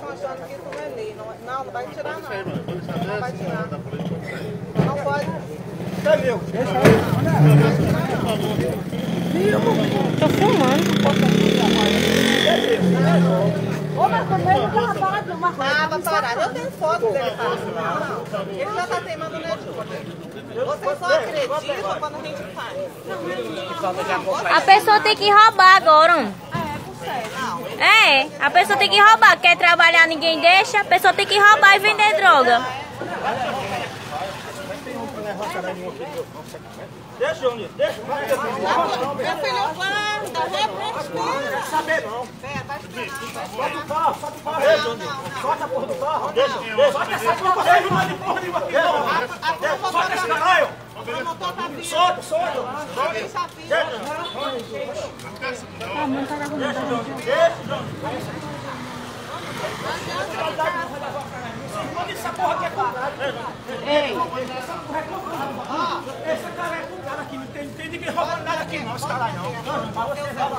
estão achando que isso não é lei. Não, não, não vai tirar não. Não vai tirar. Não pode. Tô filmando. Tava parado. Eu tenho foto dele parado. Ele já tá teimando no network. Você só acredita quando a gente faz. A pessoa tem que roubar agora. É, a pessoa tem que roubar. Quer trabalhar, ninguém deixa. A pessoa tem que roubar e vender droga. Deixa, Júnior, deixa. vai, deixa. Meu filho guarda, representa. saber não. Vai esperar. Solta o carro, solta o carro. Solta a porra do carro. Deixa, deixa. Solta essa porra. Porra nenhuma aqui, não. Deixa, Solta esse caralho. Tá. Solta, solta. Tá essa porra aqui é comprada? Ei! Esse cara é com cara aqui, não tem, não tem ninguém roubando nada aqui não, esse cara aí não. Não, pra você levar.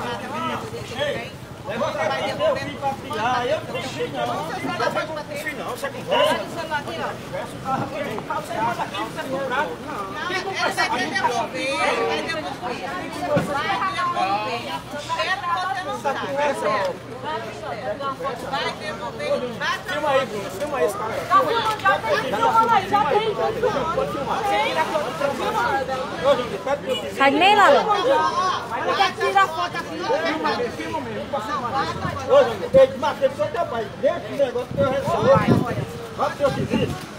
Ei! Levanta vai devolver filho pra criar, eu não filho não. Não dá pra filho não, você conversa. Aqui, ó. Conversa o carro aqui, o carro você manda aqui, você comprar. Quem compra essa Ele vai devolver, vai devolver. Vai devolver. Você não sabe. Vai devolver. Vai Filma aí, Bruno, filma aí esse cara. Tá filmando, já tem, aí, já tem, vizinho. Sai de meio, Lala. Ele quer tirar foto aqui. Filma mesmo, filmar. Ô, Júnior, ei, Matheus, só teu pai. Deixa esse negócio que eu resolvo. Vai pro teu serviço.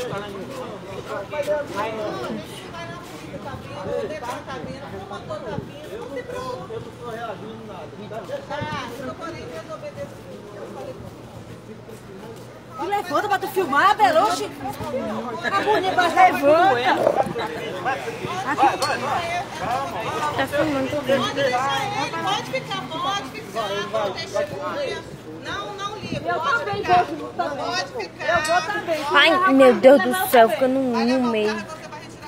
tá tá. Eu não tô reagindo nada. Ah, eu falei que resolver desse. Eu falei Tu levanta pra tu filmar, Beloche. A bonita, mas levanta. Tá filmando tudo. Pode ficar, pode ficar. Não, não liga. Eu Pode também também. Pode ficar. Eu vou também. Ai, meu Deus do céu, fica no, meio.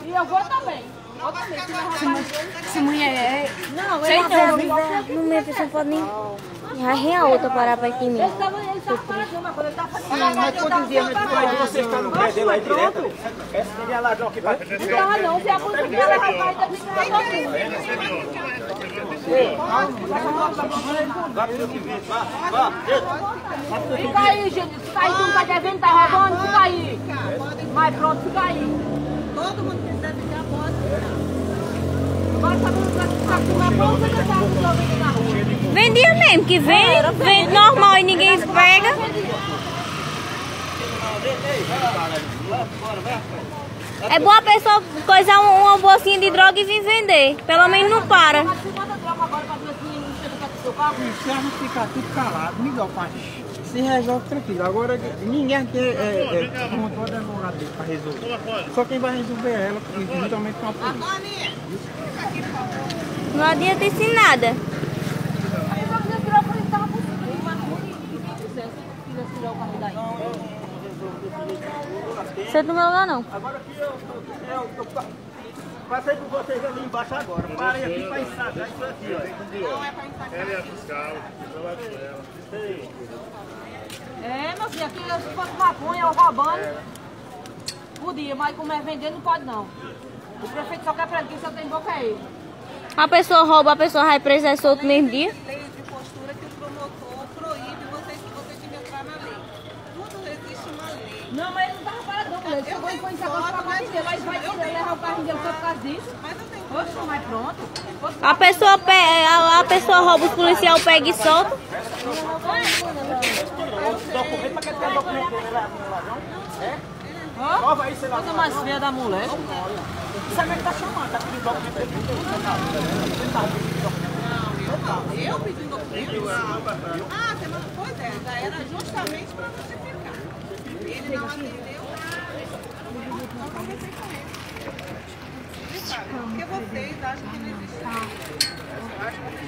E eu vou também. Vou também. Essa mulher é. Não, Sei ele não, não. no meio a pessoa pode nem. Arrem a outra parar pra aqui Ele mesmo. ele tava paradinho, mas quando ele. Mas você está no pé dele aí direto? Essa seria ladrão aqui pra... Não tava não, se a polícia o fica sozinho. Vai vá, deixa. Fica aí, gente. Fica aí, tu não tá devendo, tá roubando, fica aí. Mas pronto, fica aí. Todo mundo que quiser ficar, pode ficar. Agora tá ficar com uma bolsa que tá resolvendo na rua. Vendia mesmo, que vende, vende normal e ninguém pega. É bom a pessoa coisar um- uma bolsinha de droga e vir vender. Pelo menos não para. Mas você manda droga agora pra ver se não chega perto do seu carro. Se a gente ficar tudo calado, Miguel, pai, se resolve tranquilo. Agora, ninguém aqui é, é, é montou advogado dele para resolver. Só quem vai resolver é ela, juntamente com a polícia. Fica. Não adianta isso nada. Aí eu queria tirar o carro, ele tava por cima. Ele marcou e se quisesse, se quisesse tirar o carro daí. Você não vai lugar não. Agora aqui eu, eu, eu, eu passei por vocês ali embaixo agora. Parei aqui pra ensaiar isso aqui, ó. Não é pra ensacar. Ela é a fiscal, trabalho com ela. É, meu filho, aqui se fosse maconha ou roubando, podia, mas como é vendendo, não pode não. O prefeito só quer prender, quem só tem boca é ele. A pessoa rouba, a pessoa vai presa é solto no mesmo dia. Não, mas ele não tava parado não, mulher. Ele chegou e foi encerrar o carro dele, mas vai levar o carro dele só por causa disso. Mas eu tenho Poxa, mas pronto. A pessoa, pe a, a pessoa rouba, os policial pega e solta. Documento dele lá? É? Prova aí, sei lá. coisa mais feia da mulher. Sabe que tá chamando? Tá pedindo documento dele. Eu pedi documento? Ah. Pois é, era justamente para justificar. Ele não atendeu. Não conversei com ele. Explicar, Porque vocês acham que não existe lei. Eu acho que.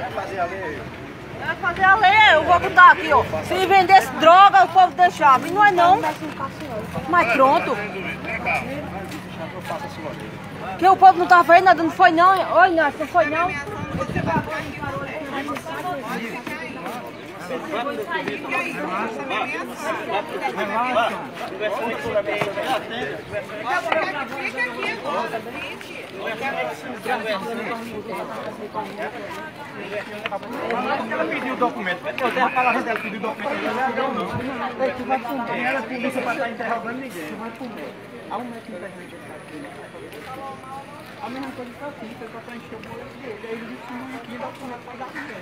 Vai fazer a lei aí. Vai fazer a lei, eu vou botar aqui, ó. Se vendesse droga, o povo deixava. E não é não. Mas pronto. Que o povo não tá vendo nada, não foi não. Oi, Nath, não foi não. Ela pediu o documento. Eu tenho a palavra dela pediu o documento. Ela não deu, não. Quem era a polícia para estar interrogando ninguém. Há um metro gente aqui. A mesma coisa eu fiz, foi pra preencher o boleto dele. Aí ele disse que não tinha documento pra dar pra ele.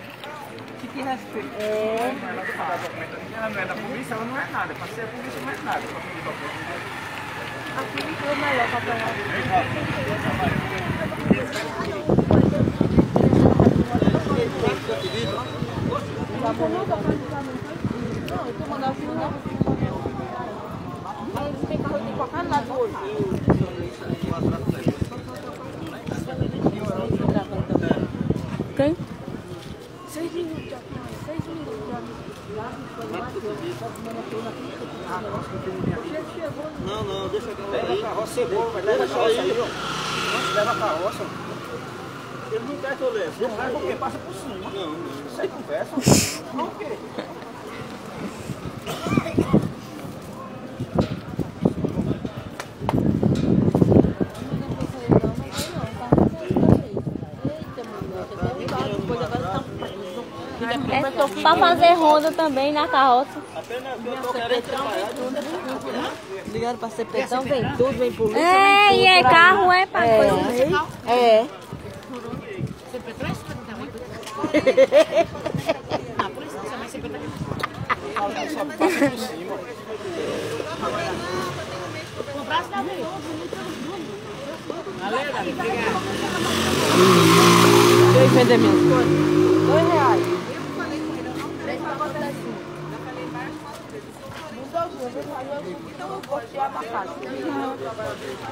Que que respeito. É. Ela não é da polícia, ela não é nada. Para ser polícia não é nada. Para pedir documento. Não, eu tô mandando assim, não. Mas tem carro de qualquer lado hoje. Quem? Seis minutos, seis minutos. Não, não, deixa aquela aí. Leva a carroça, vai leva a carroça aí, ó. Leva a carroça. Ele não quer que eu leve. Não porque passa por cima. Não, não. Isso aí conversa. É pra fazer ronda também na carroça. Ligaram pra CPTão, vem tudo, vem polícia. É, e é carro, é pra coisa. É. Deixa eu vender minhas coisas.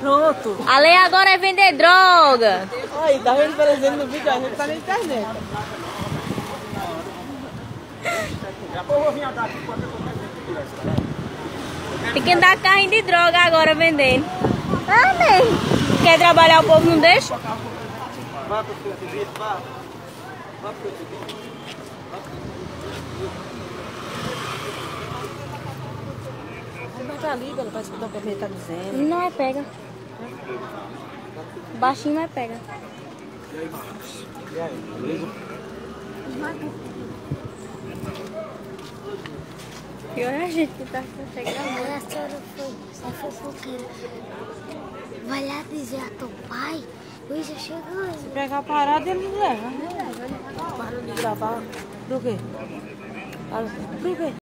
Pronto. A lei agora é vender droga. Aí, tá vendo, por exemplo, no vídeo, a gente tá na internet. Tem que andar carrinho de droga agora vendendo. Ah, nem. Quer trabalhar, o povo não deixa? Vá pro seu serviço, vá. Vá pro tá ali, ela vai escutar o que ele tá dizendo. Não é pega. Baixinho não é pega. E aí, beleza? Pior é a gente que tá chegando. Agora a senhora foi, é fofoqueira. Vai lá dizer a teu pai, eu já chegou. Se pegar parado, ele leva. Para de gravar. Do quê? Para- Do quê?